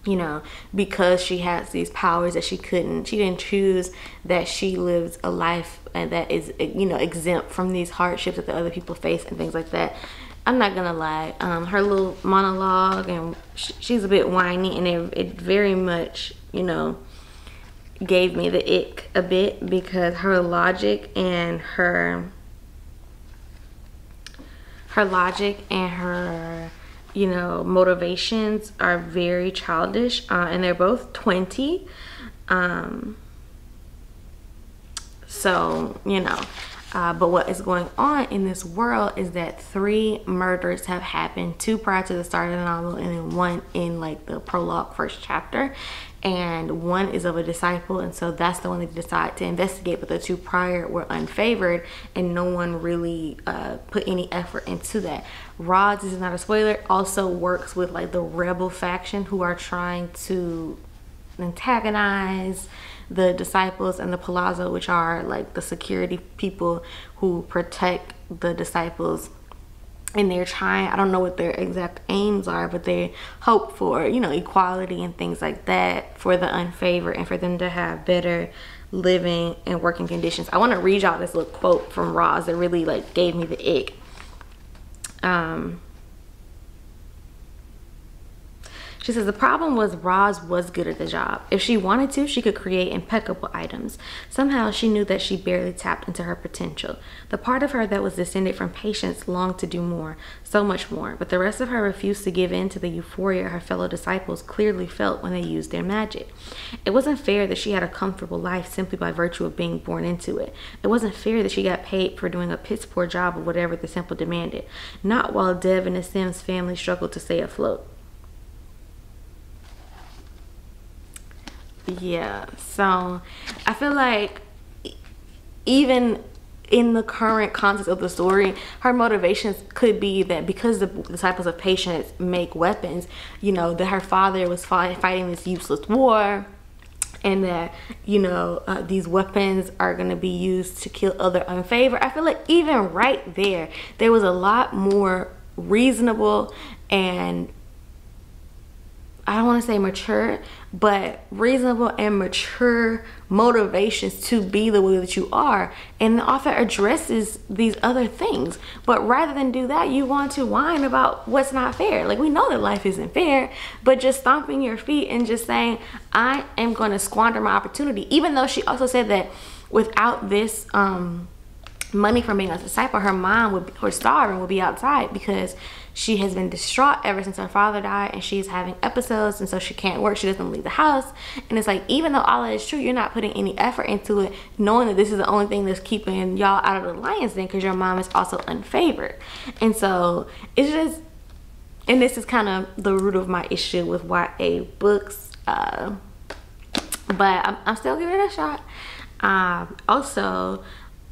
you know because she has these powers that she couldn't she didn't choose that she lives a life and that is you know exempt from these hardships that the other people face and things like that. I'm not gonna lie um, her little monologue and sh she's a bit whiny and it, it very much you know gave me the ick a bit because her logic and her her logic and her you know motivations are very childish uh, and they're both 20 um, so you know uh, but what is going on in this world is that three murders have happened two prior to the start of the novel and then one in like the prologue first chapter and one is of a disciple and so that's the one they decide to investigate but the two prior were unfavored and no one really uh, put any effort into that. Roz is not a spoiler also works with like the rebel faction who are trying to antagonize the disciples and the palazzo which are like the security people who protect the disciples and they're trying i don't know what their exact aims are but they hope for you know equality and things like that for the unfavored and for them to have better living and working conditions. I want to read y'all this little quote from roz that really like gave me the ick. Um She says the problem was Roz was good at the job. If she wanted to, she could create impeccable items. Somehow she knew that she barely tapped into her potential. The part of her that was descended from patience longed to do more, so much more, but the rest of her refused to give in to the euphoria her fellow disciples clearly felt when they used their magic. It wasn't fair that she had a comfortable life simply by virtue of being born into it. It wasn't fair that she got paid for doing a piss poor job of whatever the simple demanded, not while Dev and the Sims family struggled to stay afloat. Yeah so i feel like even in the current context of the story her motivations could be that because the disciples of patience make weapons you know that her father was fight, fighting this useless war and that you know uh, these weapons are going to be used to kill other unfavored. I feel like even right there there was a lot more reasonable and I don't want to say mature, but reasonable and mature motivations to be the way that you are. And the author addresses these other things. But rather than do that, you want to whine about what's not fair. Like we know that life isn't fair, but just stomping your feet and just saying, I am going to squander my opportunity. Even though she also said that without this, um, money from being a disciple, her mom would, her starving would be outside because she has been distraught ever since her father died and she's having episodes and so she can't work. She doesn't leave the house. And it's like even though all that is true you're not putting any effort into it knowing that this is the only thing that's keeping y'all out of the lion's den because your mom is also unfavored. And so it's just and this is kind of the root of my issue with YA books uh, but I'm, I'm, still giving it a shot. Um, also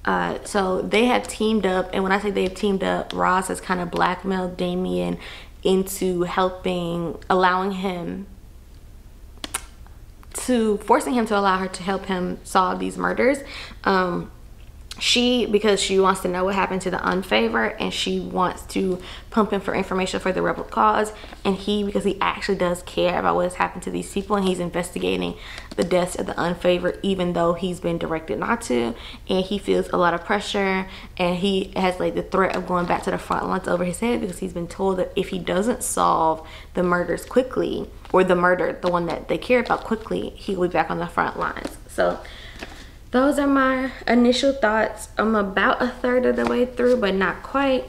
uh, so they have teamed up, and when I say they've teamed up, Roz has kind of blackmailed Damian into helping, allowing him to, forcing him to allow her to help him solve these murders. Um, she because she wants to know what happened to the unfavor and she wants to pump him for information for the rebel cause and he because he actually does care about what has happened to these people and he's investigating the deaths of the unfavored even though he's been directed not to and he feels a lot of pressure and he has like the threat of going back to the front lines over his head because he's been told that if he doesn't solve the murders quickly or the murder the one that they care about quickly he will be back on the front lines. So those are my initial thoughts. I'm about a third of the way through but not quite.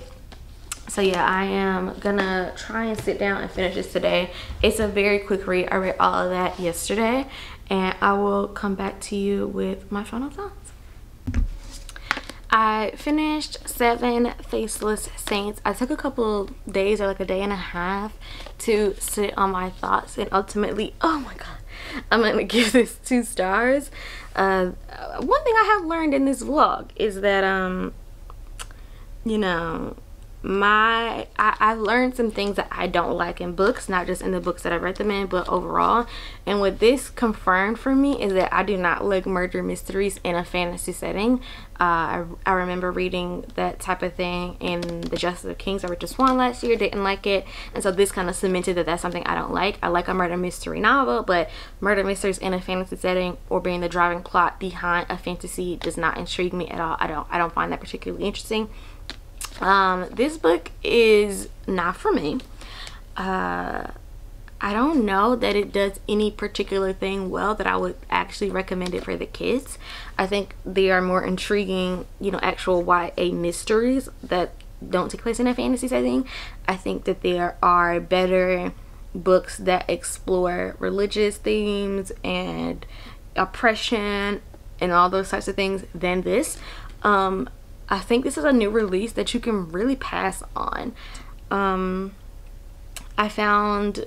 So yeah i am gonna try and sit down and finish this today. It's a very quick read. I read all of that yesterday and i will come back to you with my final thoughts. I finished Seven Faceless Saints. I took a couple days or like a day and a half to sit on my thoughts and ultimately, oh my god, I'm gonna give this two stars. Uh, one thing I have learned in this vlog is that, um, you know, my I, I learned some things that I don't like in books not just in the books that I read them in but overall. And what this confirmed for me is that I do not like murder mysteries in a fantasy setting. Uh, I, I remember reading that type of thing in the Justice of Kings by Richard Swan last year didn't like it. And so this kind of cemented that that's something I don't like. I like a murder mystery novel but murder mysteries in a fantasy setting or being the driving plot behind a fantasy does not intrigue me at all. I don't I don't find that particularly interesting um, this book is not for me. Uh, I don't know that it does any particular thing well that I would actually recommend it for the kids. I think they are more intriguing, you know, actual YA mysteries that don't take place in a fantasy setting. I think that there are better books that explore religious themes and oppression and all those types of things than this. Um, I think this is a new release that you can really pass on. Um, I found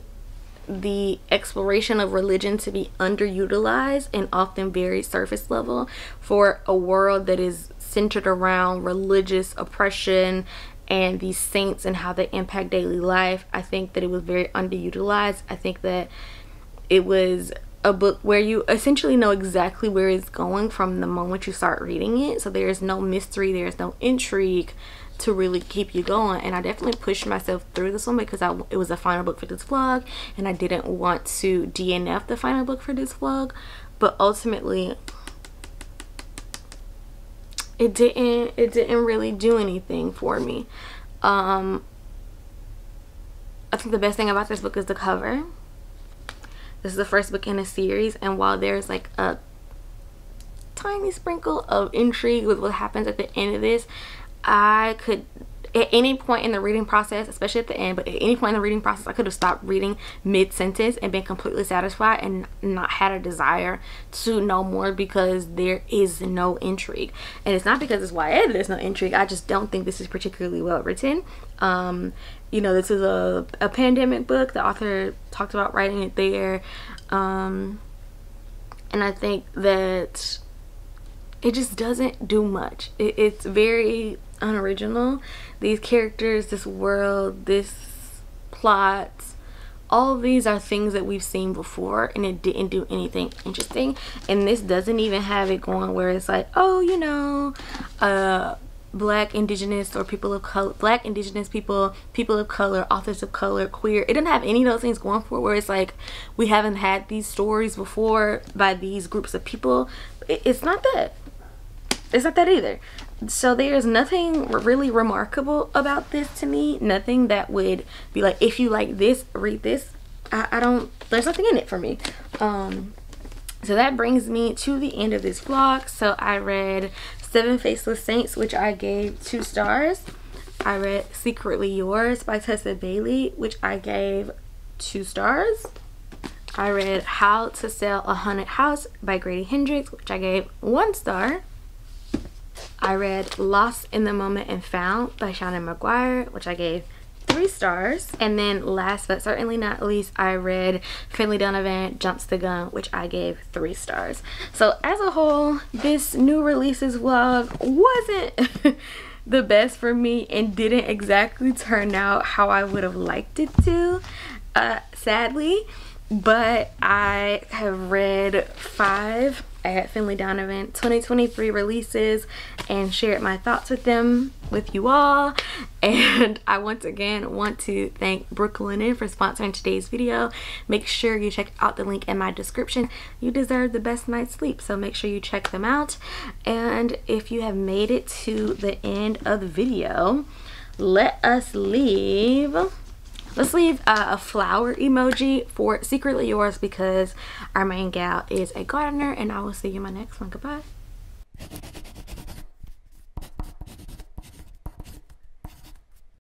the exploration of religion to be underutilized and often very surface level for a world that is centered around religious oppression and these saints and how they impact daily life. I think that it was very underutilized. I think that it was a book where you essentially know exactly where it's going from the moment you start reading it. So there's no mystery, there's no intrigue to really keep you going. And I definitely pushed myself through this one because I, it was the final book for this vlog and I didn't want to DNF the final book for this vlog. But ultimately, it didn't it didn't really do anything for me. Um, I think the best thing about this book is the cover this is the first book in a series and while there's like a tiny sprinkle of intrigue with what happens at the end of this, I could at any point in the reading process, especially at the end, but at any point in the reading process, I could have stopped reading mid-sentence and been completely satisfied and not had a desire to know more because there is no intrigue. And it's not because it's YA there's no intrigue. I just don't think this is particularly well written. Um, you know this is a, a pandemic book. The author talked about writing it there. Um, and i think that it just doesn't do much. It, it's very unoriginal. These characters this world this plot all of these are things that we've seen before and it didn't do anything interesting. And this doesn't even have it going where it's like oh you know uh black indigenous or people of color black indigenous people people of color authors of color queer. It didn't have any of those things going for it where it's like we haven't had these stories before by these groups of people. It's not that it's not that either. So there's nothing really remarkable about this to me nothing that would be like if you like this read this. I, I don't there's nothing in it for me. Um so that brings me to the end of this vlog. So i read Seven Faceless Saints, which I gave two stars. I read Secretly Yours by Tessa Bailey, which I gave two stars. I read How to Sell a Haunted House by Grady Hendrix, which I gave one star. I read Lost in the Moment and Found by Seanan McGuire, which I gave three stars. And then last but certainly not least, I read Finlay Donovan Jumps the Gun, which I gave three stars. So as a whole, this new releases vlog wasn't the best for me and didn't exactly turn out how I would have liked it to, uh, sadly. But I have read five at Finlay Donovan 2023 releases and shared my thoughts with them with you all. And I once again want to thank Brooklinen for sponsoring today's video. Make sure you check out the link in my description. You deserve the best night's sleep so make sure you check them out. And if you have made it to the end of the video let us leave Let's leave uh, a flower emoji for Secretly Yours because our main gal is a gardener and I will see you in my next one. Goodbye.